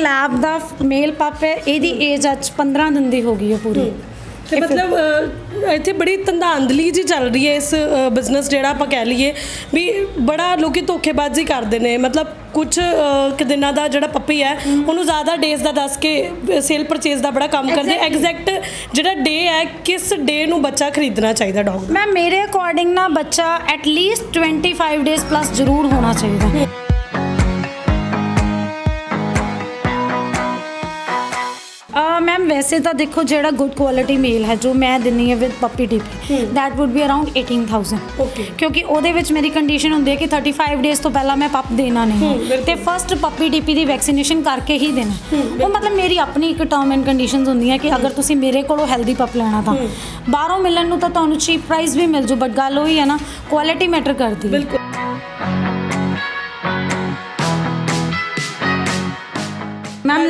Lab ਦਾ ਮੇਲ ਪਪ ਹੈ ਇਹਦੀ age ਅੱਜ 15 ਦਿਨ ਦੀ ਹੋ ਗਈ ਹੈ ਪੂਰੀ। ਤੇ ਮਤਲਬ ਇੱਥੇ ਬੜੀ ਧੰਦਾਂਦਲੀ ਜੀ ਚੱਲ ਰਹੀ ਹੈ ਇਸ ਬਿਜ਼ਨਸ ਜਿਹੜਾ ਆਪਾਂ ਕਹਿ ਲਈਏ ਵੀ ਬੜਾ ਲੋਕੀ ਧੋਖੇਬਾਜ਼ੀ ਕਰਦੇ ਨੇ। ਮਤਲਬ ਕੁਝ ਕਿ ਦਿਨਾਂ ਦਾ ਜਿਹੜਾ ਪੱਪੀ ਹੈ ਉਹਨੂੰ ਜ਼ਿਆਦਾ ਡੇਜ਼ ਦਾ ਦੱਸ ਕੇ ਸੇਲ ਪਰਚੇਸ ਦਾ ਬੜਾ ਕੰਮ ਕਰਦੇ ਐਗਜ਼ੈਕਟ ਜਿਹੜਾ ਡੇ ਹੈ ਕਿਸ ਡੇ ਨੂੰ ਬੱਚਾ ਖਰੀਦਣਾ ਚਾਹੀਦਾ ਡੌਗ ਮੈਂ ਮੇਰੇ ਅਕੋਰਡਿੰਗ ਨਾ ਬੱਚਾ ਐਟ ਲੀਸਟ 25 ਡੇਜ਼ ਪਲੱਸ ਜ਼ਰੂਰ ਹੋਣਾ ਚਾਹੀਦਾ। ਵੈਸੇ ਤਾਂ ਦੇਖੋ ਜਿਹੜਾ ਗੁੱਡ ਕੁਆਲਿਟੀ ਮੇਲ ਹੈ ਜੋ ਮੈਂ ਦਿੰਨੀ ਹੈ with Pappi TP that would be around 18000 Okay. ਕਿਉਂਕਿ ਉਹਦੇ ਵਿੱਚ ਮੇਰੀ ਕੰਡੀਸ਼ਨ ਹੁੰਦੀ ਹੈ ਕਿ 35 ਡੇਜ਼ ਤੋਂ ਪਹਿਲਾਂ ਮੈਂ ਪੱਪ ਦੇਣਾ ਨਹੀਂ। ਤੇ ਫਸਟ ਪੱਪੀ ਟੀਪੀ ਦੀ ਵੈਕਸੀਨੇਸ਼ਨ ਕਰਕੇ ਹੀ ਦੇਣਾ। ਉਹ ਮਤਲਬ ਮੇਰੀ ਆਪਣੀ ਇੱਕ ਟਰਮ ਐਂਡ ਕੰਡੀਸ਼ਨਸ ਹੁੰਦੀਆਂ ਕਿ ਅਗਰ ਤੁਸੀਂ ਮੇਰੇ ਕੋਲੋਂ ਹੈਲਦੀ ਪੱਪ ਲੈਣਾ ਤਾਂ। ਬਾਹਰੋਂ ਮਿਲਣ ਨੂੰ ਤਾਂ ਤੁਹਾਨੂੰ ਚੀਪ ਪ੍ਰਾਈਸ ਵੀ ਮਿਲ ਜੂ ਬਟ ਗੱਲ ਉਹੀ ਹੈ ਨਾ ਕੁਆਲਿਟੀ ਮੈਟਰ ਕਰਦੀ ਹੈ। ਬਿਲਕੁਲ।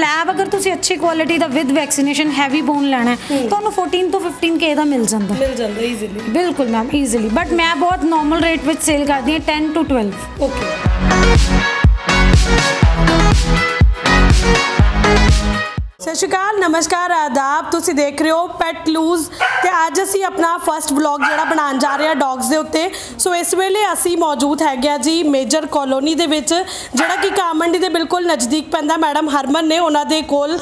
ਲੈਬ ਅਗਰ ਤੁਸੀਂ ਅੱਛੀ ਕੁਆਲਿਟੀ ਦਾ ਵਿਦ ਵੈਕਸੀਨੇਸ਼ਨ ਹੈਵੀ ਬੋਨ ਲੈਣਾ ਹੈ ਤੁਹਾਨੂੰ 14 ਤੋਂ 15 ਕੇ ਦਾ ਮਿਲ ਜਾਂਦਾ। ਮਿਲ ਜਾਂਦਾ ਈਜ਼ੀਲੀ ਬਿਲਕੁਲ ਮੈਮ ਈਜ਼ੀਲੀ ਬਟ ਮੈਂ ਬਹੁਤ ਨਾਰਮਲ ਰੇਟ ਵਿੱਚ ਸੇਲ ਕਰਦੀ ਹਾਂ 10 ਟੂ 12 ਓਕੇ ਸਤਿ ਸ਼੍ਰੀ ਅਕਾਲ, ਨਮਸਕਾਰ, ਆਦਾਬ। ਤੁਸੀਂ ਦੇਖ ਰਹੇ ਹੋ ਪੈਟ ਲੂਜ਼ ਤੇ ਅੱਜ ਅਸੀਂ ਆਪਣਾ ਫਰਸਟ ਵਲੌਗ ਜਿਹੜਾ ਬਣਾਉਣ ਜਾ ਰਹੇ ਹਾਂ ਡੌਗਸ ਦੇ ਉੱਤੇ। ਸੋ ਇਸ ਵੇਲੇ ਅਸੀਂ ਮੌਜੂਦ ਹੈਗੇ ਆ ਜੀ ਮੇਜਰ ਕਲੋਨੀ ਦੇ ਵਿੱਚ, ਜਿਹੜਾ ਕਿ ਕਾਮੰਡੀ ਦੇ ਬਿਲਕੁਲ ਨਜ਼ਦੀਕ ਪੈਂਦਾ ਮੈਡਮ ਹਰਮਨ ਨੇ ਉਹਨਾਂ ਦੇ ਕੋਲ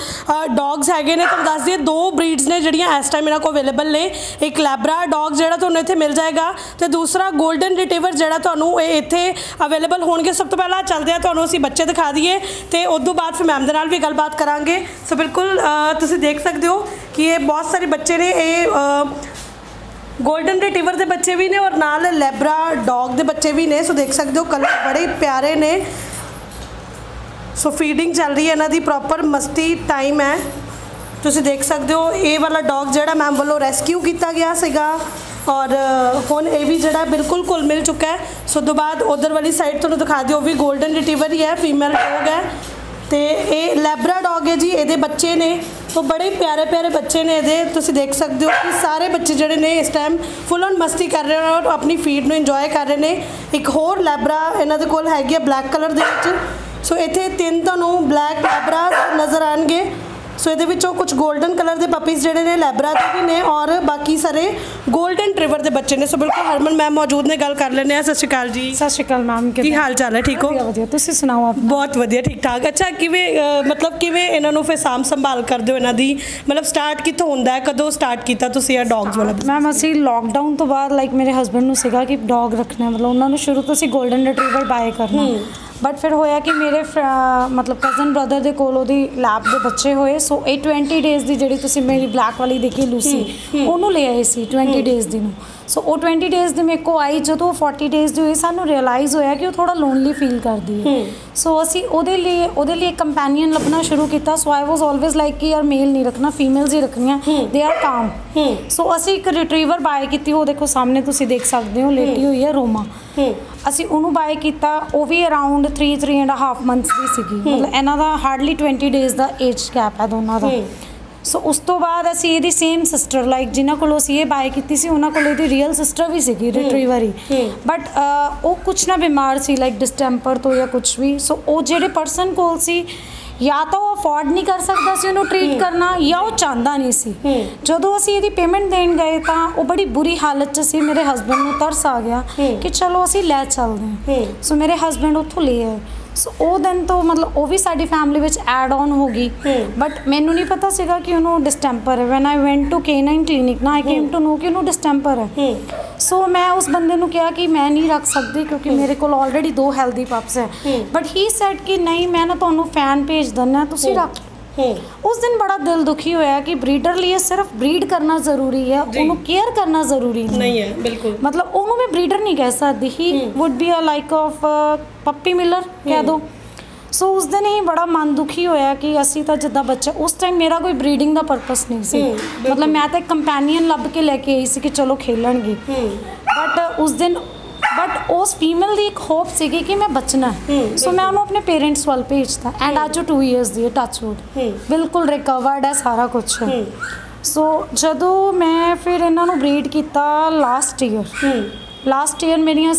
ਡੌਗਸ ਹੈਗੇ ਨੇ। ਤੁਹਾਨੂੰ ਦੱਸ ਦਈਏ, ਦੋ ਬਰੀਡਸ ਨੇ ਜਿਹੜੀਆਂ ਇਸ ਟਾਈਮ ਇਹਨਾਂ ਕੋਲ ਅਵੇਲੇਬਲ ਨੇ। ਇੱਕ ਲੈਬਰਾ ਡੌਗ ਜਿਹੜਾ ਤੁਹਾਨੂੰ ਇੱਥੇ ਮਿਲ ਜਾਏਗਾ ਤੇ ਦੂਸਰਾ 골ਡਨ ਰਿਟਰੀਵਰ ਜਿਹੜਾ ਤੁਹਾਨੂੰ ਇਹ ਇੱਥੇ ਅਵੇਲੇਬਲ ਹੋਣਗੇ। ਸਭ ਤੋਂ ਪਹਿਲਾਂ ਚੱਲਦੇ ਆ ਤੁਹਾਨੂੰ ਅਸੀਂ ਬੱਚੇ ਦਿਖਾ ਦਈਏ ਤੇ ਉਸ ਤੋਂ ਬਾਅਦ ਫਿਰ ਮੈਮ ਦੇ ਨਾਲ ਵੀ ਗੱਲਬਾਤ ਕਰਾਂਗੇ। ਸੋ ਬਿਲਕੁਲ ਅ, ਤੁਸੀਂ ਦੇਖ ਸਕਦੇ ਹੋ ਕਿ ਇਹ ਬਹੁਤ ਸਾਰੇ ਬੱਚੇ ਨੇ ਇਹ 골ਡਨ ਰਿਟਰੀਵਰ ਦੇ ਬੱਚੇ ਵੀ ਨੇ ਔਰ ਨਾਲ ਲੈਬਰਾ ਡੌਗ ਦੇ ਬੱਚੇ ਵੀ ਨੇ ਸੋ ਦੇਖ ਸਕਦੇ ਹੋ ਕਲਰ ਬੜੇ ਹੀ ਪਿਆਰੇ ਨੇ ਸੋ ਫੀਡਿੰਗ ਚੱਲ ਰਹੀ ਹੈ ਇਹਨਾਂ ਦੀ ਪ੍ਰੋਪਰ ਮਸਤੀ ਟਾਈਮ ਹੈ ਤੁਸੀਂ ਦੇਖ ਸਕਦੇ ਹੋ ਇਹ ਵਾਲਾ ਡੌਗ ਜਿਹੜਾ ਮੈਮ ਵੱਲੋਂ ਰੈਸਕਿਊ ਕੀਤਾ ਗਿਆ ਸੀਗਾ ਔਰ ਅ, ਹੁਣ ਇਹ ਵੀ ਜਿਹੜਾ ਬਿਲਕੁਲ ਘੁਲ ਮਿਲ ਚੁੱਕਾ ਹੈ ਸੋ ਤੋਂ ਬਾਅਦ ਉਧਰ ਵਾਲੀ ਸਾਈਡ ਤੁਹਾਨੂੰ ਦਿਖਾ ਦਿਓ ਉਹ ਵੀ 골ਡਨ ਰਿਟਰੀਵਰ ਹੀ ਹੈ ਫੀਮੇਲ ਡੌਗ ਹੈ ਤੇ ਇਹ ਲੈਬਰਾ ਡੌਗ ਹੈ ਜੀ, ਇਹਦੇ ਬੱਚੇ ਨੇ। ਉਹ ਬੜੇ ਪਿਆਰੇ ਪਿਆਰੇ ਬੱਚੇ ਨੇ ਇਹਦੇ। ਤੁਸੀਂ ਦੇਖ ਸਕਦੇ ਹੋ ਕਿ ਸਾਰੇ ਬੱਚੇ ਜਿਹੜੇ ਨੇ ਇਸ ਟਾਈਮ ਫੁੱਲ ਔਨ ਮਸਤੀ ਕਰ ਰਹੇ ਨੇ ਔਰ ਆਪਣੀ ਫੀਡ ਨੂੰ ਇੰਜੋਏ ਕਰ ਰਹੇ ਨੇ। ਇੱਕ ਹੋਰ ਲੈਬਰਾ ਇਹਨਾਂ ਦੇ ਕੋਲ ਹੈਗੀ ਹੈ ਬਲੈਕ ਕਲਰ ਦੇ ਵਿੱਚ। ਸੋ ਇੱਥੇ ਤਿੰਨ ਤੁਹਾਨੂੰ ਬਲੈਕ ਲੈਬਰਾ ਨਜ਼ਰ ਆਣਗੇ। ਸੋ ਇਹਦੇ ਵਿੱਚੋਂ ਕੁਝ ਗੋਲਡਨ ਕਲਰ ਦੇ ਪਪੀਜ਼ ਜਿਹੜੇ ਨੇ ਲੈਬਰਾ ਦੇ ਵੀ ਨੇ ਔਰ ਬਾਕੀ ਸਾਰੇ ਗੋਲਡਨ ਟ੍ਰਿਵਰ ਦੇ ਬੱਚੇ ਨੇ। ਸੋ ਬਿਲਕੁਲ ਹਰਮਨ ਮੈਮ ਮੌਜੂਦ ਨੇ ਗੱਲ ਕਰ ਲੈਣੇ ਆ ਸਤਿ ਸ਼੍ਰੀ ਅਕਾਲ ਜੀ। ਸਤਿ ਸ਼੍ਰੀ ਅਕਾਲ ਮੈਮ ਕੀ ਹਾਲ ਚਾਲ ਹੈ? ਠੀਕ ਹੋ? ਵਧੀਆ ਤੁਸੀਂ ਸੁਣਾਓ ਆਪ? ਬਹੁਤ ਵਧੀਆ ਠੀਕ ਠਾਕ। ਅੱਛਾ ਕਿਵੇਂ ਮਤਲਬ ਕਿਵੇਂ ਇਹਨਾਂ ਨੂੰ ਫਿਰ ਸਾਮ ਸੰਭਾਲ ਕਰਦੇ ਹੋ ਇਹਨਾਂ ਦੀ? ਮਤਲਬ ਸਟਾਰਟ ਕਿੱਥੋਂ ਹੁੰਦਾ ਹੈ? ਕਦੋਂ ਸਟਾਰਟ ਕੀਤਾ ਤੁਸੀਂ ਇਹ ਡੌਗਸ ਵਾਲਾ? ਮੈਮ ਅਸੀਂ ਲਾਕਡਾਊਨ ਤੋਂ ਬਾਅਦ ਲਾਈਕ ਮੇਰੇ ਹਸਬੰਡ ਨੂੰ ਸੀਗਾ ਕਿ ਡੌਗ ਰੱਖਣਾ ਮਤਲਬ ਉਹਨਾਂ ਨੂੰ ਸ਼ੁਰੂ ਤੋਂ ਅਸੀਂ ਗੋਲਡਨ ਰਿਟਰੀਵਰ ਬਾਏ ਕਰਨਾ। ਬਟ ਫਿਰ ਹੋਇਆ ਕਿ ਮੇਰੇ ਮਤਲਬ ਕਜ਼ਨ ਬ੍ਰਦਰ ਦੇ ਕੋਲ ਉਹਦੀ ਲੈਬ ਦੇ ਬੱਚੇ ਹੋਏ ਸੋ ਇਹ 20 ਡੇਜ਼ ਦੀ ਜਿਹੜੀ ਤੁਸੀਂ ਮੇਰੀ ਬਲੈਕ ਵਾਲੀ ਦੇਖੀ ਲੂਸੀ ਉਹਨੂੰ ਲੈ ਆਏ ਸੀ 20 ਡੇਜ਼ ਦੀ ਨੂੰ। ਸੋ ਉਹ 20 ਡੇਜ਼ ਦੀ ਮੇਰੇ ਕੋ ਆਈ ਜਦੋਂ ਉਹ 40 ਡੇਜ਼ ਦੀ ਹੋਈ ਸਾਨੂੰ ਰਿਅਲਾਈਜ਼ ਹੋਇਆ ਕਿ ਉਹ ਥੋੜਾ ਲੋਨਲੀ ਫੀਲ ਕਰਦੀ ਹੈ। ਸੋ ਅਸੀਂ ਉਹਦੇ ਲਈ ਉਹਦੇ ਲਈ ਕੰਪੈਨੀਅਨ ਲੱਭਣਾ ਸ਼ੁਰੂ ਕੀਤਾ। ਸੋ ਆਈ ਵਾਸ ਆਲਵੇਜ਼ ਲਾਈਕ ਕਿ ਯਾਰ ਮੇਲ ਨਹੀਂ ਰੱਖਣਾ ਫੀਮੇਲਸ ਹੀ ਰੱਖਣੀਆਂ। ਦੇ ਆਰ ਕਾਮ ਸੋ ਅਸੀਂ ਇੱਕ ਰਿਟਰੀਵਰ ਬਾਏ ਕੀਤੀ ਉਹ ਦੇਖੋ ਸਾਹਮਣੇ ਤੁਸੀਂ ਦੇਖ ਸਕਦੇ ਹੋ ਲੇਟੀ ਹੋਈ ਹੈ ਰੋਮਾ। ਅਸੀਂ ਉਹਨੂੰ ਬਾਏ ਕੀਤਾ ਉਹ ਵੀ ਅਰਾਊਂਡ 3 3 ਐਂਡ ਹਾਫ ਮੰਥਸ ਦੀ ਸੀਗੀ। ਮਤਲਬ ਇਹਨਾਂ ਦਾ ਹਾਰਡਲੀ 20 ਡੇਜ਼ ਦਾ ਏਜ ਗੈਪ ਹੈ ਦੋਨਾਂ ਦਾ। ਸੋ ਉਸ ਤੋਂ ਬਾਅਦ ਅਸੀਂ ਇਹਦੀ ਸੇਮ ਸਿਸਟਰ ਲਾਈਕ ਜਿਨ੍ਹਾਂ ਕੋਲੋਂ ਅਸੀਂ ਇਹ ਬਾਏ ਕੀਤੀ ਸੀ ਉਹਨਾਂ ਕੋਲ ਇਹਦੀ ਰੀਅਲ ਸਿਸਟਰ ਵੀ ਸੀਗੀ ਰਿਟਰੀਵਰ ਬਟ ਉਹ ਕੁਛ ਨਾ ਬਿਮਾਰ ਸੀ ਲਾਈਕ ਡਿਸਟੈਂਪਰ ਤੋਂ ਜਾਂ ਕੁਛ ਵੀ। ਸੋ ਉਹ ਜਿਹੜੇ ਪਰਸਨ ਕੋਲ ਸੀ ਜਾਂ ਤਾਂ ਉਹ ਅਫੋਰਡ ਨਹੀਂ ਕਰ ਸਕਦਾ ਸੀ ਉਹਨੂੰ ਟ੍ਰੀਟ ਕਰਨਾ ਜਾਂ ਉਹ ਚਾਹੁੰਦਾ ਨਹੀਂ ਸੀ। ਜਦੋਂ ਅਸੀਂ ਇਹਦੀ ਪੇਮੈਂਟ ਦੇਣ ਗਏ ਤਾਂ ਉਹ ਬੜੀ ਬੁਰੀ ਹਾਲਤ 'ਚ ਸੀ। ਮੇਰੇ ਹਸਬੰਡ ਨੂੰ ਤਰਸ ਆ ਗਿਆ ਕਿ ਚਲੋ ਅਸੀਂ ਲੈ ਚੱਲਦੇ ਹਾਂ। ਸੋ ਮੇਰੇ ਹਸਬੰਡ ਉੱਥੋਂ ਲੈ ਆਏ। ਸੋ ਉਹ ਦਿਨ ਤੋਂ ਮਤਲਬ ਉਹ ਵੀ ਸਾਡੀ ਫੈਮਿਲੀ ਵਿੱਚ ਐਡ ਆਨ ਹੋ ਗਈ। ਬਟ ਮੈਨੂੰ ਨਹੀਂ ਪਤਾ ਸੀਗਾ ਕਿ ਉਹਨੂੰ ਡਿਸਟੈਂਪਰ ਹੈ। When I went to canine clinic ਨਾ ਆਈ ਕੇਮ ਟੂ ਨੋ ਕਿ ਉਹਨੂੰ ਡਿਸਟੈਂਪਰ ਹੈ। ਸੋ ਮੈਂ ਉਸ ਬੰਦੇ ਨੂੰ ਕਿਹਾ ਕਿ ਮੈਂ ਨਹੀਂ ਰੱਖ ਸਕਦੀ ਕਿਉਂਕਿ ਮੇਰੇ ਕੋਲ ਆਲਰੇਡੀ ਦੋ ਹੈਲਦੀ ਪਪਸ ਹੈ। ਬਟ ਹੀ ਸੈਡ ਕਿ ਨਹੀਂ ਮੈਂ ਨਾ ਤੁਹਾਨੂੰ ਫੈਨ ਭੇਜ ਦਿੰਦਾ ਤੁਸੀਂ ਰੱਖ। ਉਸ ਦਿਨ ਬੜਾ ਦਿਲ ਦੁਖੀ ਹੋਇਆ ਕਿ ਬਰੀਡਰ ਲਈ ਸਿਰਫ ਬਰੀਡ ਕਰਨਾ ਜ਼ਰੂਰੀ ਹੈ ਉਹਨੂੰ ਕੇਅਰ ਕਰਨਾ ਜ਼ਰੂਰੀ ਨਹੀਂ। ਹੈ ਬਿਲਕੁਲ। ਮਤਲਬ ਉਹਨੂੰ ਮੈਂ ਬਰੀਡਰ ਨਹੀਂ ਕਹਿ ਸਕਦੀ। ਹੀ। Would be a like of puppy miller ਕਹਿ ਦੋ। ਸੋ ਉਸ ਦਿਨ ਹੀ ਬੜਾ ਮਨ ਦੁਖੀ ਹੋਇਆ ਕਿ ਅਸੀਂ ਤਾਂ ਜਿੱਦਾਂ ਬੱਚਾ ਉਸ ਟਾਈਮ ਮੇਰਾ ਕੋਈ ਬਰੀਡਿੰਗ ਦਾ ਪਰਪਸ ਨਹੀਂ ਸੀ। ਮਤਲਬ ਮੈਂ ਤਾਂ ਇੱਕ ਕੰਪੈਨੀਅਨ ਲੱਭ ਕੇ ਲੈ ਕੇ ਆਈ ਸੀ ਕਿ ਚਲੋ ਖੇਲਣਗੇ। ਬਟ ਉਸ ਦਿਨ ਬਟ ਉਸ ਫੀਮੇਲ ਦੀ ਇੱਕ ਹੋਪ ਸੀਗੀ ਕਿ ਮੈਂ ਬਚਣਾ ਹੈ। ਸੋ ਮੈਂ ਉਹਨੂੰ ਆਪਣੇ ਪੇਰੈਂਟਸ ਵੱਲ ਭੇਜਤਾ। ਐਂਡ ਅੱਜ ਉਹ 2 ਇਅਰਸ ਦੀ ਟੱਚ ਵੁੱਡ ਬਿਲਕੁਲ ਰਿਕਵਰਡ ਹੈ ਸਾਰਾ ਕੁਝ ਸੋ ਜਦੋਂ ਮੈਂ ਫਿਰ ਇਹਨਾਂ ਨੂੰ ਬਰੀਡ ਕੀਤਾ ਲਾਸਟ ਈਅਰ ਲਾਸਟ ਈਅਰ ਮੇਰੀਆਂ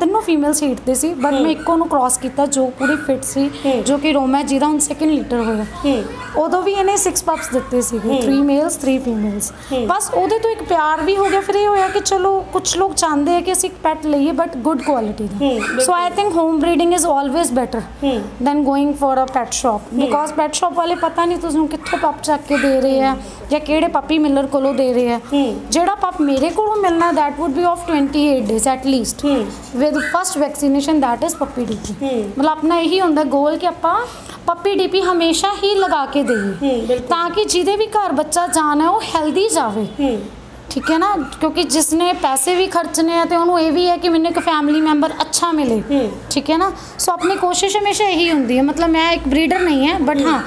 ਤਿੰਨੋਂ ਫੀਮੇਲ ਸੀਟ ਦੇ ਸੀ ਬਟ ਮੈਂ ਇੱਕੋ ਨੂੰ ਕ੍ਰਾਸ ਕੀਤਾ ਜੋ ਪੂਰੀ ਫਿਟ ਸੀ ਜੋ ਕਿ ਰੋਮਾ ਜੀ ਹੁਣ ਸੈਕਿੰਡ ਲੀਟਰ ਹੋਇਆ। ਉਦੋਂ ਵੀ ਇਹਨੇ 6 ਪੱਪਸ ਦਿੱਤੇ ਸੀਗੇ 3 ਮੇਲਸ 3 ਫੀਮੇਲਸ ਬਸ ਉਹਦੇ ਤੋਂ ਇੱਕ ਪਿਆਰ ਵੀ ਹੋ ਗਿਆ ਫਿਰ ਇਹ ਹੋਇਆ ਕਿ ਚਲੋ ਕੁਝ ਲੋਕ ਚਾਹੁੰਦੇ ਆ ਕਿ ਅਸੀਂ ਪੈਟ ਲਈਏ but good quality the. So I think home breeding is always better than going for a pet shop because pet shop ਵਾਲੇ ਪਤਾ ਨਹੀਂ ਤੁਹਾਨੂੰ ਕਿੱਥੋਂ ਪਪ ਚੱਕ ਕੇ ਦੇ ਰਹੇ ਆ ਜਾਂ ਕਿਹੜੇ ਪੱਪੀ ਮਿਲਰ ਕੋਲੋਂ ਦੇ ਰਹੇ ਆ। ਜਿਹੜਾ ਪਪ ਮੇਰੇ ਕੋਲੋਂ ਮਿਲਣਾ that would be of 20 48 days at least with first vaccination that is puppy DP ਮਤਲਬ ਆਪਣਾ ਇਹੀ ਹੁੰਦਾ ਗੋਲ ਕਿ ਆਪਾਂ ਪੱਪੀ ਡੀਪੀ ਹਮੇਸ਼ਾ ਹੀ ਲਗਾ ਕੇ ਦੇਈਏ। ਤਾਂ ਕਿ ਜਿਹਦੇ ਵੀ ਘਰ ਬੱਚਾ ਜਾਣਾ ਉਹ ਹੈਲਦੀ ਜਾਵੇ। ਠੀਕ ਹੈ ਨਾ? ਕਿਉਂਕਿ ਜਿਸ ਨੇ ਪੈਸੇ ਵੀ ਖਰਚਨੇ ਆ ਤੇ ਉਹਨੂੰ ਇਹ ਵੀ ਹੈ ਕਿ ਮੈਨੂੰ ਇੱਕ ਫੈਮਿਲੀ ਮੈਂਬਰ ਅੱਛਾ ਮਿਲੇ। ਠੀਕ ਹੈ ਨਾ? ਸੋ ਆਪਣੀ ਕੋਸ਼ਿਸ਼ ਹਮੇਸ਼ਾ ਇਹੀ ਹੁੰਦੀ ਹੈ। ਮਤਲਬ ਮੈਂ ਇੱਕ ਬਰੀਡਰ ਨਹੀਂ ਹੈ ਬਟ ਹਾਂ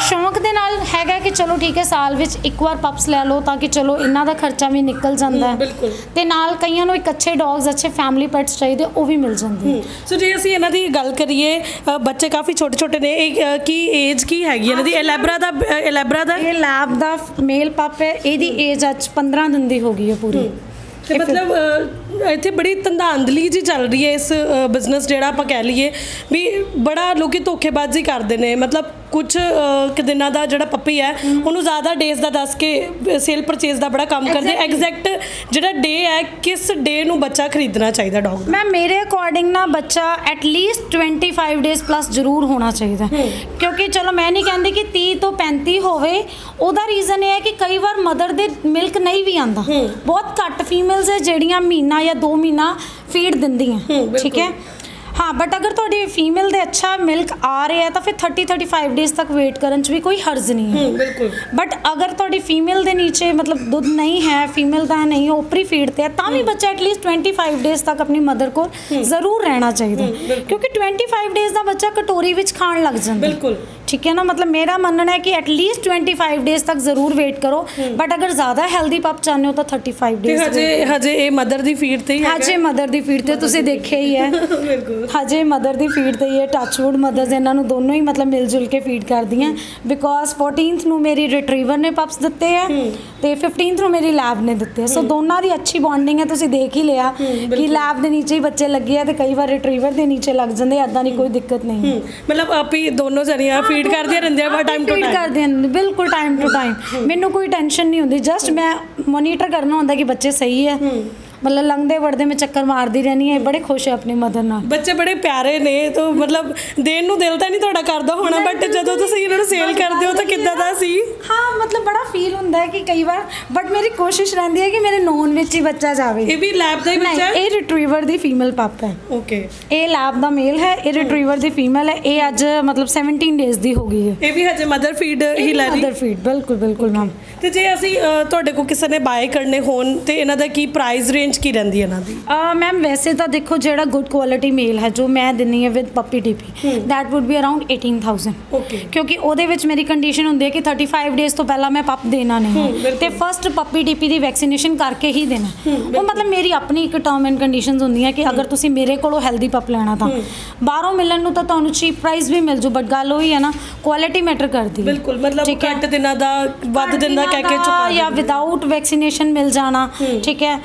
ਸ਼ੌਂਕ ਦੇ ਨਾਲ ਹੈਗਾ ਕਿ ਚਲੋ ਠੀਕ ਹੈ ਸਾਲ ਵਿੱਚ ਇੱਕ ਵਾਰ ਪਪਸ ਲੈ ਲਓ ਤਾਂ ਕਿ ਚਲੋ ਇਹਨਾਂ ਦਾ ਖਰਚਾ ਵੀ ਨਿਕਲ ਜਾਂਦਾ ਹੂੰ, ਬਿਲਕੁਲ। ਤੇ ਨਾਲ ਕਈਆਂ ਨੂੰ ਇੱਕ ਅੱਛੇ ਡੌਗਸ ਅੱਛੇ ਫੈਮਿਲੀ ਪੈਟਸ ਚਾਹੀਦੇ ਉਹ ਵੀ ਮਿਲ ਜਾਂਦੇ। ਸੋ ਜੇ ਅਸੀਂ ਇਹਨਾਂ ਦੀ ਗੱਲ ਕਰੀਏ ਬੱਚੇ ਕਾਫੀ ਛੋਟੇ ਛੋਟੇ ਨੇ ਇਹ ਕੀ ਏਜ ਕੀ ਹੈਗੀ ਇਹਨਾਂ ਦੀ? ਐਲੈਬਰਾ ਦਾ ਐਲੈਬਰਾ ਦਾ? ਇਹ ਲੈਬ ਦਾ ਮੇਲ ਪਪ ਹੈ ਇਹਦੀ ਏਜ ਅੱਜ 15 ਦਿਨ ਦੀ ਹੋ ਗਈ ਹੈ ਪੂਰੀ। ਤੇ ਮਤਲਬ ਇੱਥੇ ਬੜੀ ਧੰਦਾਂਦਲੀ ਜੀ ਚੱਲ ਰਹੀ ਹੈ ਇਸ ਬਿਜ਼ਨਸ ਜਿਹੜਾ ਆਪਾਂ ਕਹਿ ਲਈਏ ਵੀ ਬੜਾ ਲੋਕੀ ਧੋਖੇਬਾਜ਼ੀ ਕਰਦੇ ਨੇ ਮਤਲਬ ਕੁਝ ਕਿ ਦਿਨਾਂ ਦਾ ਜਿਹੜਾ ਪੱਪੀ ਹੈ ਉਹਨੂੰ ਜ਼ਿਆਦਾ ਡੇਜ਼ ਦਾ ਦੱਸ ਕੇ ਸੇਲ ਪਰਚੇਸ ਦਾ ਬੜਾ ਕੰਮ ਕਰਦੇ. ਐਗਜ਼ੈਕਟ ਜਿਹੜਾ ਡੇ ਹੈ ਕਿਸ ਡੇ ਨੂੰ ਬੱਚਾ ਖਰੀਦਣਾ ਚਾਹੀਦਾ ਡੌਗ ਮੈਂ ਮੇਰੇ ਅਕੋਰਡਿੰਗ ਨਾ ਬੱਚਾ ਐਟ ਲੀਸਟ 25 ਡੇਜ਼ ਪਲੱਸ ਜ਼ਰੂਰ ਹੋਣਾ ਚਾਹੀਦਾ। ਕਿਉਂਕਿ ਚਲੋ ਮੈਂ ਨਹੀਂ ਕਹਿੰਦੀ ਕਿ 30 ਤੋਂ 35 ਹੋਵੇ ਉਹਦਾ ਰੀਜ਼ਨ ਇਹ ਹੈ ਕਿ ਕਈ ਵਾਰ ਮਦਰ ਦੇ ਮਿਲਕ ਨਹੀਂ ਵੀ ਆਂਦਾ। ਬਹੁਤ ਘੱਟ ਫੀਮੇਲਸ ਹੈ ਜਿਹੜੀਆਂ ਮਹੀਨਾ ਜਾਂ 2 ਮਹੀਨਾ ਫੀਡ ਦਿੰਦੀਆਂ। ਠੀਕ ਹੈ ਹਾਂ ਬਟ ਅਗਰ ਤੁਹਾਡੀ ਫੀਮੇਲ ਦੇ ਅੱਛਾ ਮਿਲਕ ਆ ਰਿਹਾ ਹੈ ਤਾਂ ਫਿਰ 30 35 ਡੇਜ਼ ਤੱਕ ਵੇਟ ਕਰਨ 'ਚ ਵੀ ਕੋਈ ਹਰਜ਼ ਨਹੀਂ ਹੈ। ਹੂੰ ਬਿਲਕੁਲ। ਬਟ ਅਗਰ ਤੁਹਾਡੀ ਫੀਮੇਲ ਦੇ ਨੀਚੇ ਮਤਲਬ ਦੁੱਧ ਨਹੀਂ ਹੈ ਫੀਮੇਲ ਦਾ ਨਹੀਂ ਉਹ ਉਪਰੀ ਫੀਡ ਤੇ ਹੈ ਤਾਂ ਵੀ ਬੱਚਾ ਐਟਲੀਸਟ 25 ਡੇਜ਼ ਤੱਕ ਆਪਣੀ ਮਦਰ ਕੋਲ ਜ਼ਰੂਰ ਰਹਿਣਾ ਚਾਹੀਦਾ ਹੂੰ। ਕਿਉਂਕਿ 25 ਡੇਜ਼ ਦਾ ਬੱਚਾ ਕਟੋਰੀ ਵਿੱਚ ਖਾਣ ਲੱਗ ਜਾਂਦਾ ਹੈ। ਬਿਲਕੁਲ। ਠੀਕ ਹੈ ਨਾ? ਮਤਲਬ ਮੇਰਾ ਮੰਨਣਾ ਹੈ ਕਿ ਐਟਲੀਸਟ 25 ਡੇਜ਼ ਤੱਕ ਜ਼ਰੂਰ ਵੇਟ ਕਰੋ। ਬਟ ਅਗਰ ਜ਼ਿਆਦਾ ਹੈਲਦੀ ਪਪ ਚਾਹੁੰਦੇ ਹੋ ਤਾਂ 35 ਤੇ ਡੇਜ਼ ਹਜੇ ਹਜੇ ਇਹ ਮਦਰ ਦੀ ਫੀਡ ਤੇ ਹੀ ਹੈਗਾ। ਹਜੇ ਮਦਰ ਦੀ ਫੀਡ ਤੇ ਤੁਸੀਂ ਦੇਖਿਆ ਹੀ ਹੈ। ਬਿਲਕੁਲ। ਹਜੇ ਮਦਰ ਦੀ ਫੀਡ ਤੇ ਹੀ ਹੈ ਟੱਚਵੁੱਡ ਮਦਰਸ ਇਹਨਾਂ ਨੂੰ ਦੋਨੋਂ ਹੀ ਮਤਲਬ ਮਿਲ ਜੁਲ ਕੇ ਫੀਡ ਕਰਦੀਆਂ। ਬਿਕੋਜ਼ 14th ਨੂੰ ਮੇਰੀ ਰਿਟਰੀਵਰ ਨੇ ਪਪਸ ਦਿੱਤੇ ਆ ਤੇ 15th ਨੂੰ ਮੇਰੀ ਲੈਬ ਨੇ ਦਿੱਤੇ ਆ। ਸੋ ਦੋਨਾਂ ਦੀ ਅੱਛੀ ਬੌਂਡਿੰਗ ਹੈ ਤੁਸੀਂ ਦੇਖ ਹੀ ਲਿਆ ਕਿ। ਲੈਬ ਦੇ ਨੀਚੇ ਹੀ ਬੱਚੇ ਲੱਗੇ ਆ ਤੇ ਕਈ ਵਾਰ ਰਿਟਰੀਵਰ ਦੇ ਨੀਚੇ ਲੱਗ ਜਾਂਦੇ ਐਦਾਂ ਦੀ ਕੋਈ ਦਿੱਕਤ ਨਹੀਂ। ਮਤਲਬ ਆਪ ਹੀ ਦੋਨੋਂ ਜਣੀਆਂ ਫੀਡ ਕਰਦੀਆਂ ਰਹਿੰਦੀਆਂ but time to feed time ਕਰਦੇ ਹਨ ਬਿਲਕੁਲ ਟਾਈਮ ਟੂ ਟਾਈਮ ਮੈਨੂੰ ਕੋਈ ਟੈਨਸ਼ਨ ਨਹੀਂ ਹੁੰਦੀ ਜਸਟ ਮੈਂ ਮੋਨੀਟਰ ਕਰਨਾ ਹੁੰਦਾ ਕਿ ਬੱਚੇ ਸਹੀ ਹੈ। ਮਤਲਬ ਲੰਘਦੇ ਵੜਦੇ ਮੈਂ ਚੱਕਰ ਮਾਰਦੀ ਰਹਿਣੀ ਹੈ ਬੜੇ ਖੁਸ਼ ਹੈ ਆਪਣੀ ਮਦਰ ਨਾਲ। ਬੱਚੇ ਬੜੇ ਪਿਆਰੇ ਨੇ ਤਾਂ ਮਤਲਬ ਦੇਣ ਨੂੰ ਦਿਲ ਤਾਂ ਨਹੀਂ ਤੁਹਾਡਾ ਕਰਦਾ ਹੋਣਾ ਬਟ ਜਦੋਂ ਤੁਸੀਂ ਇਹਨਾਂ ਨੂੰ ਸੇਲ ਕਰਦੇ ਹੋ ਤਾਂ ਕਿੱਦਾਂ ਦਾ ਸੀ? ਹਾਂ ਮਤਲਬ ਬੜਾ ਫੀਲ ਹੁੰਦਾ ਹੈ ਕਿ ਕਈ ਵਾਰ ਬਟ ਮੇਰੀ ਕੋਸ਼ਿਸ਼ ਰਹਿੰਦੀ ਹੈ ਕਿ ਮੇਰੇ ਨੋਨ ਵਿੱਚ ਹੀ ਬੱਚਾ ਜਾਵੇ। ਇਹ ਵੀ ਲੈਬ ਦਾ ਹੀ ਬੱਚਾ ਹੈ? ਇਹ ਰਿਟਰੀਵਰ ਦੀ ਫੀਮੇਲ ਪਪ ਹੈ। ਓਕੇ ਇਹ ਲੈਬ ਦਾ ਮੇਲ ਹੈ ਇਹ ਰਿਟਰੀਵਰ ਦੀ ਫੀਮੇਲ ਹੈ ਇਹ ਅੱਜ ਮਤਲਬ 17 ਡੇਜ਼ ਦੀ ਹੋ ਗਈ ਹੈ। ਇਹ ਵੀ ਹਜੇ ਮਦਰ ਫੀਡ ਹੀ ਲੈ ਰਹੀ? ਮਦਰ ਫੀਡ ਬਿਲਕੁਲ ਬਿਲਕੁਲ ਮੈਮ ਤੇ ਜੇ ਅਸੀਂ ਤੁਹਾਡੇ ਕੋਲ ਕਿਸੇ ਨੇ ਬਾਏ ਕਰਨੇ ਹੋਣ ਤੇ ਇਹਨਾਂ ਦਾ ਕੀ ਪ੍ਰਾਈਸ ਰੇਂਜ ਕੀ ਰਹਿੰਦੀ ਹੈ ਇਹਨਾਂ ਦੀ? ਮੈਮ ਵੈਸੇ ਤਾਂ ਦੇਖੋ ਜਿਹੜਾ ਗੁੱਡ ਕੁਆਲਿਟੀ ਮੇਲ ਹੈ ਜੋ ਮੈਂ ਦਿੰਨੀ ਹੈ with puppy TP that would be around 18000 okay ਕਿਉਂਕਿ ਉਹਦੇ ਵਿੱਚ ਮੇਰੀ ਕੰਡੀਸ਼ਨ ਹੁੰਦੀ ਹੈ ਕਿ 35 ਡੇਜ਼ ਤੋਂ ਪਹਿਲਾਂ ਮੈਂ ਪਪ ਦੇਣਾ ਨਹੀਂ। ਤੇ ਫਸਟ ਪੱਪੀ ਡੀਪੀ ਦੀ ਵੈਕਸੀਨੇਸ਼ਨ ਕਰਕੇ ਹੀ ਦੇਣਾ। ਉਹ ਮਤਲਬ ਮੇਰੀ ਆਪਣੀ ਇੱਕ ਟਰਮ ਐਂਡ ਕੰਡੀਸ਼ਨਸ ਹੁੰਦੀਆਂ ਕਿ ਅਗਰ ਤੁਸੀਂ ਮੇਰੇ ਕੋਲੋਂ ਹੈਲਦੀ ਪਪ ਲੈਣਾ ਤਾਂ। ਬਾਹਰੋਂ ਮਿਲਣ ਨੂੰ ਤਾਂ ਤੁਹਾਨੂੰ ਚੀਪ ਪ੍ਰਾਈਸ ਵੀ ਮਿਲ ਜੂ ਬਟ ਗੱਲ ਉਹੀ ਹੈ ਨਾ ਕੁਆਲਿਟੀ ਮੈਟਰ ਕਰਦੀ ਹੈ। ਬਿਲਕੁਲ ਮਤਲਬ। ਘੱਟ ਦਿਨਾਂ ਦਾ ਵੱਧ ਦਿਨ ਕਹਿ ਕੇ ਚੁਕਾ ਜਾਂ ਵਿਦਆਊਟ ਵੈਕਸੀਨੇਸ਼ਨ ਮਿਲ ਜਾਣਾ ਠੀਕ ਹੈ?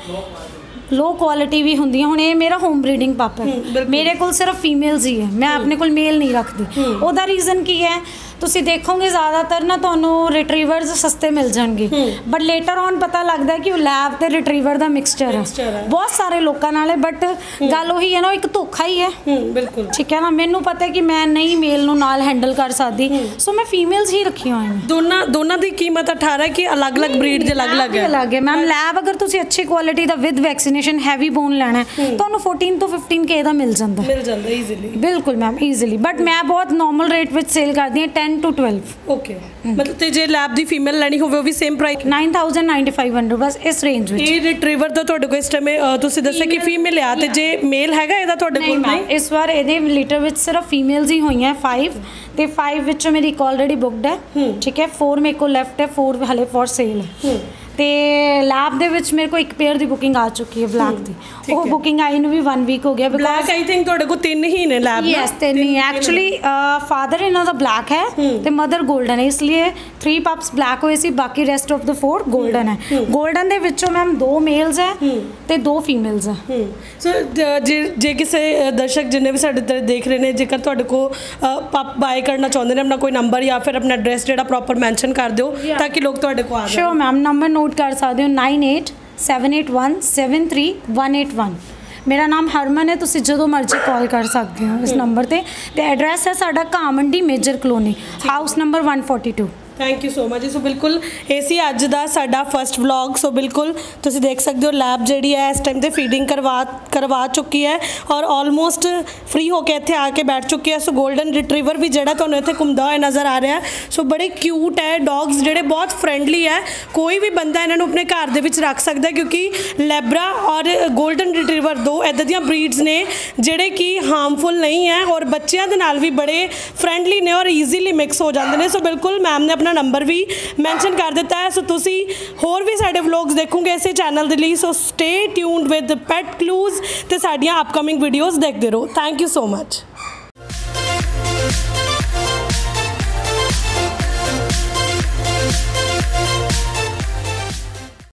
ਲੋ ਕੁਆਲਿਟੀ ਵੀ ਹੁੰਦੀਆਂ ਹੁਣ ਇਹ ਮੇਰਾ ਹੋਮ ਬਰੀਡਿੰਗ ਪਾਪ ਹੂੰ, ਹੈ। ਮੇਰੇ ਕੋਲ ਸਿਰਫ ਫੀਮੇਲਸ ਹੀ ਹੈ ਮੈਂ ਆਪਣੇ ਕੋਲ ਮੇਲ ਨਹੀਂ ਰੱਖਦੀ ਹੂੰ। ਉਹਦਾ ਰੀਜ਼ਨ ਕੀ ਹੈ ਤੁਸੀਂ ਦੇਖੋਗੇ ਜ਼ਿਆਦਾਤਰ ਨਾ ਤੁਹਾਨੂੰ ਰਿਟਰੀਵਰਸ ਸਸਤੇ ਮਿਲ ਜਾਣਗੇ। ਬਟ ਲੇਟਰ ਔਨ ਪਤਾ ਲੱਗਦਾ ਕਿ ਉਹ ਲੈਬ ਤੇ ਰਿਟਰੀਵਰ ਦਾ ਮਿਕਸਚਰ ਹੈ। ਬਹੁਤ ਸਾਰੇ ਲੋਕਾਂ ਨਾਲ ਹੈ ਬਟ ਗੱਲ ਉਹੀ ਹੈ ਨਾ ਇੱਕ ਧੋਖਾ ਹੀ ਹੈ। ਬਿਲਕੁਲ। ਠੀਕ ਹੈ ਨਾ? ਮੈਨੂੰ ਪਤਾ ਹੈ ਕਿ ਮੈਂ ਨਹੀਂ ਮੇਲ ਨੂੰ ਨਾਲ ਹੈਂਡਲ ਕਰ ਸਕਦੀ। ਸੋ ਮੈਂ ਫੀਮੇਲਸ ਹੀ ਰੱਖੀਆਂ ਹੋਈਆਂ ਦੋਨਾਂ ਦੋਨਾਂ ਦੀ ਕੀਮਤ 18 ਹੈ ਕਿ ਅਲੱਗ-ਅਲੱਗ ਬਰੀਡ ਦੇ ਅਲੱਗ-ਅਲੱਗ ਹੈ? ਅਲੱਗ ਹੈ। ਮੈਮ ਲੈਬ ਅਗਰ ਤੁਸੀਂ ਅੱਛੀ ਕੁਆਲਿਟੀ ਦਾ ਵਿਦ ਵੈਕਸੀਨੇਸ਼ਨ ਹੈਵੀ ਬੋਨ ਲੈਣਾ ਹੈ ਤੁਹਾਨੂੰ 14 ਤੋਂ 15 ਕੇ ਦਾ ਮਿਲ ਜਾਂਦਾ ਮਿਲ ਜਾਂਦਾ ਈਜ਼ੀਲੀ ਬਿਲਕੁਲ ਮੈਮ ਈਜ਼ੀਲੀ ਬਟ ਮੈਂ ਬਹੁਤ ਨਾਰਮਲ ਰੇਟ ਵਿੱਚ ਸੇਲ ਕਰਦੀ ਹਾਂ 10 ਤੋਂ 12 ਓਕੇ ਮਤਲਬ ਤੇ ਜੇ ਲੈਬ ਦੀ ਫੀਮੇਲ ਲੈਣੀ ਹੋਵੇ ਉਹ ਵੀ ਸੇਮ ਪ੍ਰਾਈਸ 9900 ਬਸ ਇਸ ਰੇਂਜ ਵਿੱਚ। ਇਹ ਰਿਟਰੀਵਰ ਦਾ ਤੁਹਾਡੇ ਕੋਲ ਇਸ ਟਾਈਮ ਤੁਸੀਂ ਦੱਸਿਆ ਕਿ ਫੀਮੇਲ ਆ ਤੇ ਜੇ ਮੇਲ ਹੈਗਾ ਇਹਦਾ ਤੁਹਾਡੇ ਨਹੀਂ ਕੋਲ? ਮੈਮ ਇਸ ਵਾਰ ਇਹਦੇ ਲੀਟਰ ਵਿੱਚ ਸਿਰਫ ਫੀਮੇਲਸ ਹੀ ਹੋਈਆਂ 5 ਤੇ 5 ਵਿੱਚੋਂ ਮੇਰੀ ਇੱਕ ਆਲਰੇਡੀ ਬੁੱਕਡ ਹੈ। ਠੀਕ ਹੈ 4 ਮੇਰੇ ਕੋਲ ਲੈਫਟ ਹੈ 4 ਹਲੇ ਫॉर ਸੇਲ ਹੂੰ। ਤੇ ਲੈਬ ਦੇ ਵਿੱਚ ਮੇਰੇ ਕੋਲ ਇੱਕ ਪੇਅਰ ਦੀ ਬੁਕਿੰਗ ਆ ਚੁੱਕੀ ਹੈ ਬਲੈਕ ਦੀ। ਉਹ ਬੁਕਿੰਗ ਆਈ ਨੂੰ ਵੀ 1 ਵੀਕ ਹੋ ਗਿਆ ਬਲੈਕ ਆਈ ਥਿੰਕ ਤੁਹਾਡੇ ਕੋਲ ਤਿੰਨ ਹੀ ਨੇ ਲੈਬ ਨਾ? ਯੈਸ ਤਿੰਨ ਐਕਚੁਅਲੀ ਫਾਦਰ ਇਹਨਾਂ ਦਾ ਬਲੈਕ ਹੈ ਤੇ ਮਦਰ 골ਡਨ ਹੈ ਇਸ ਲਈ 3 ਪਪਸ ਬਲੈਕ ਹੋਏ ਸੀ ਬਾਕੀ ਰੈਸਟ ਆਫ ਦ 4 골ਡਨ ਹੈ। 골ਡਨ ਦੇ ਵਿੱਚੋਂ ਮੈਮ ਦੋ ਮੇਲਸ ਹੈ ਤੇ ਦੋ ਫੀਮੇਲਸ ਹੈ। ਸੋ ਜੇ ਕਿਸੇ ਦਰਸ਼ਕ ਜਿੰਨੇ ਵੀ ਸਾਡੇ ਤੇ ਦੇਖ ਰਹੇ ਨੇ ਜੇਕਰ ਤੁਹਾਡੇ ਕੋਲ ਪਪ ਬਾਏ ਕਰਨਾ ਚਾਹੁੰਦੇ ਨੇ ਆਪਣਾ ਕੋਈ ਨੰਬਰ ਜਾਂ ਫਿਰ ਆਪਣਾ ਐਡਰੈਸ ਜਿਹੜਾ ਪ੍ਰੋਪਰ ਮੈਂਸ਼ਨ ਕਰ ਦਿਓ ਤਾਂ ਕਿ ਲੋਕ ਤੁਹਾਡੇ ਕੋਲ ਆ ਜਾਣ। ਸ਼ੋ ਮੈਮ ਨੰਬਰ ਨੋਟ ਕਰ ਸਕਦੇ ਹੋ 9878173181 ਮੇਰਾ ਨਾਮ ਹਰਮਨ ਹੈ ਤੁਸੀਂ ਜਦੋਂ ਮਰਜ਼ੀ ਕਾਲ ਕਰ ਸਕਦੇ ਹੋ ਇਸ ਨੰਬਰ ਤੇ ਤੇ ਐਡਰੈਸ ਹੈ ਸਾਡਾ ਕਾਮੰਡੀ major colony house number 142 thank you so much so ਬਿਲਕੁਲ, ਇਹ ਸੀ ਅੱਜ ਦਾ ਸਾਡਾ ਫਰਸਟ ਵਲੌਗ ਸੋ ਬਿਲਕੁਲ, ਤੁਸੀਂ ਦੇਖ ਸਕਦੇ ਹੋ ਲੈਬ ਜਿਹੜੀ ਹੈ, ਇਸ ਟਾਈਮ ਤੇ ਫੀਡਿੰਗ ਕਰਵਾ ਕਰਵਾ ਚੁੱਕੀ ਹੈ ਔਰ ਆਲਮੋਸਟ ਫ੍ਰੀ ਹੋ ਕੇ ਇੱਥੇ ਆ ਕੇ ਬੈਠ ਚੁੱਕੀ ਹੈ। ਸੋ 골ਡਨ ਰਿਟਰੀਵਰ ਵੀ ਜਿਹੜਾ ਤੁਹਾਨੂੰ ਇੱਥੇ ਘੁੰਮਦਾ ਹੋਇਆ ਨਜ਼ਰ ਆ ਰਿਹਾ ਸੋ ਬੜੇ ਕਿਊਟ ਹੈ ਡੌਗਸ ਜਿਹੜੇ ਬਹੁਤ ਫ੍ਰੈਂਡਲੀ ਹੈ। ਕੋਈ ਵੀ ਬੰਦਾ ਇਹਨਾਂ ਨੂੰ ਆਪਣੇ ਘਰ ਦੇ ਵਿੱਚ ਰੱਖ ਸਕਦਾ ਕਿਉਂਕਿ ਲੈਬਰਾ ਔਰ 골ਡਨ ਰਿਟਰੀਵਰ ਦੋ ਇਦਾਂ ਦੀਆਂ ਬਰੀਡਸ ਨੇ ਜਿਹੜੇ ਕਿ ਹਾਰਮਫੁਲ ਨਹੀਂ ਹੈ ਔਰ ਬੱਚਿਆਂ ਦੇ ਨਾਲ ਵੀ ਬੜੇ ਫ੍ਰੈਂਡਲੀ ਨੇ ਔਰ ਈਜ਼ੀਲੀ ਮਿਕਸ ਹੋ ਜਾਂਦੇ ਨੇ। ਸੋ ਬਿਲਕੁਲ ਮੈਮ ਨੇ ਆਪਣਾ ਨੰਬਰ ਵੀ ਮੈਂਸ਼ਨ ਕਰ ਦਿੱਤਾ ਹੈ। ਸੋ ਤੁਸੀਂ ਹੋਰ ਵੀ ਸਾਡੇ ਵਲੌਗਸ ਦੇਖੋਗੇ ਇਸੇ ਚੈਨਲ ਦੇ ਲਈ। So stay tuned with pet clues ਤੇ ਸਾਡੀਆਂ ਅਪਕਮਿੰਗ ਵੀਡੀਓਜ਼ ਦੇਖਦੇ ਰਹੋ। Thank you so much